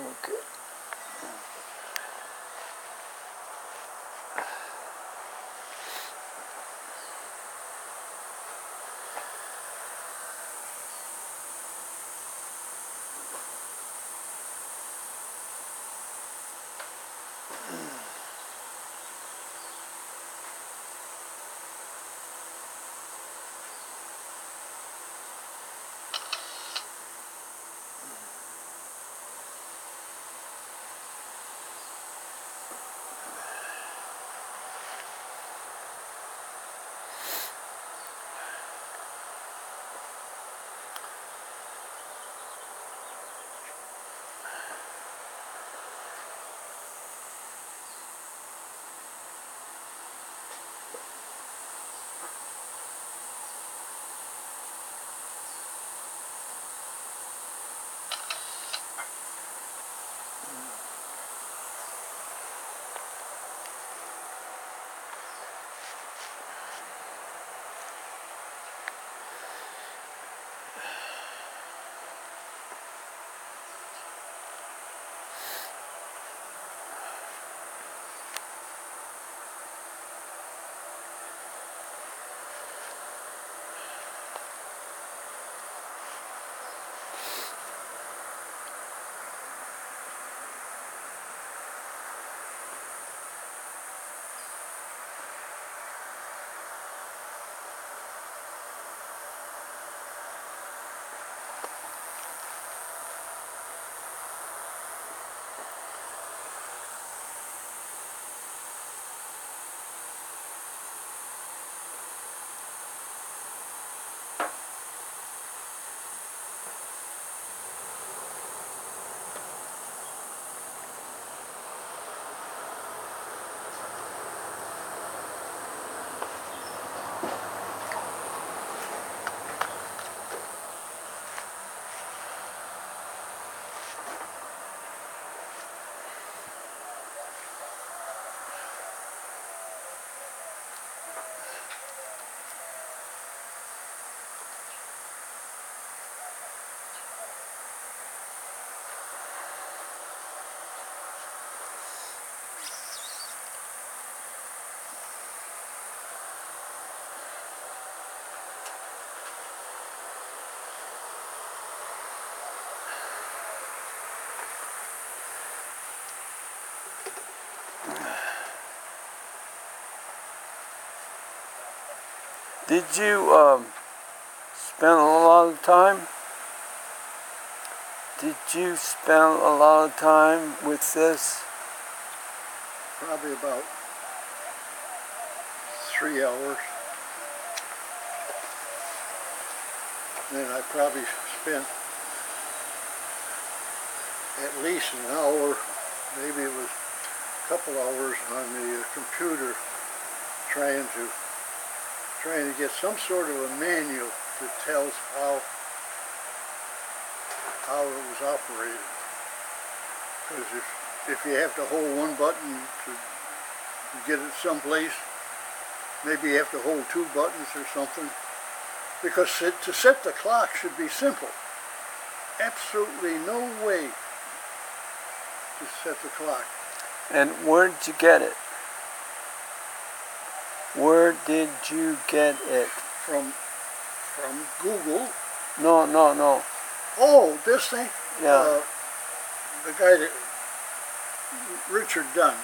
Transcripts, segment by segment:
Okay. Did you um, spend a lot of time? Did you spend a lot of time with this? Probably about three hours. Then I probably spent at least an hour, maybe it was a couple hours on the computer trying to trying to get some sort of a manual that tells how how it was operated. Because if if you have to hold one button to, to get it someplace, maybe you have to hold two buttons or something. Because to set the clock should be simple. Absolutely no way to set the clock. And where did you get it? Where did you get it? From from Google. No, no, no. Oh, this thing? Yeah. Uh, the guy that Richard Dunn.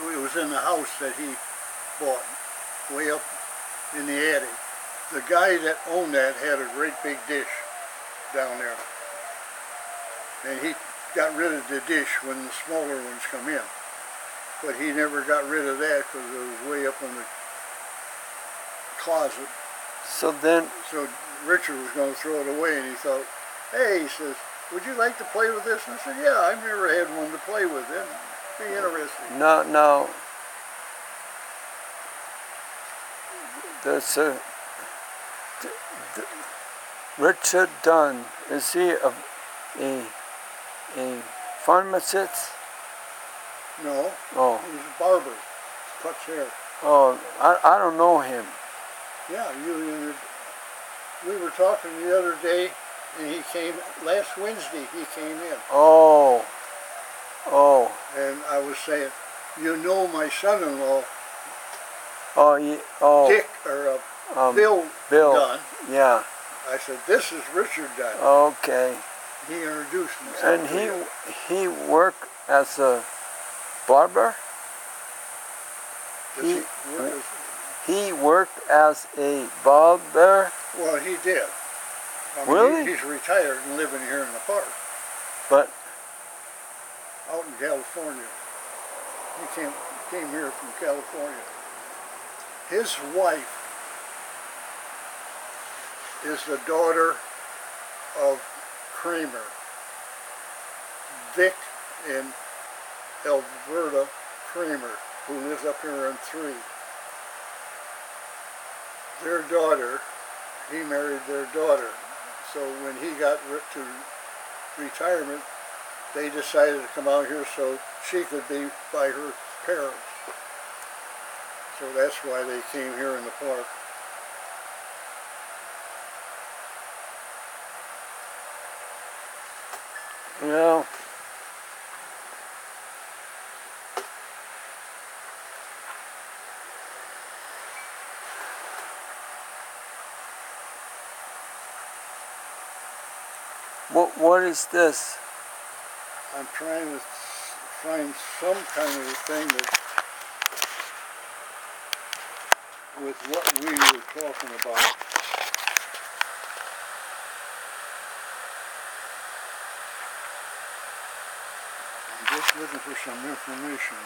it was in the house that he bought, way up in the attic. The guy that owned that had a great big dish down there. And he got rid of the dish when the smaller ones come in. But he never got rid of that because it was way up in the closet. So then, So Richard was going to throw it away, and he thought, "Hey," he says, "Would you like to play with this?" And I said, "Yeah, I've never had one to play with. It'd be interesting." No, no. That's a, Richard Dunn, is he a, a, a pharmacist? No, Oh, he was a barber, cuts hair. oh, I, I don't know him. Yeah, you. we were talking the other day, and he came last Wednesday. He came in, Oh, oh, and I was saying, "You know, my son-in-law, oh, ye- oh, Dick or uh, um, Bill, Bill. Dunn." yeah, I said, "This is Richard Dunn." okay. He introduced himself. And he, he worked as a barber? Does he- he as- He worked as a barber, Well, he did. I mean, Really? he- he's retired and living here in the park, but, out in California. He came came here from California. His wife is the daughter of Kramer, Vic and Alberta Kramer, who lives up here on three. Their daughter, he married their daughter. So when he got to retirement, they decided to come out here so she could be by her parents. So that's why they came here in the park. you what, what is this? I'm trying to find some kind of a thing that with what we were talking about. I'm just looking for some information.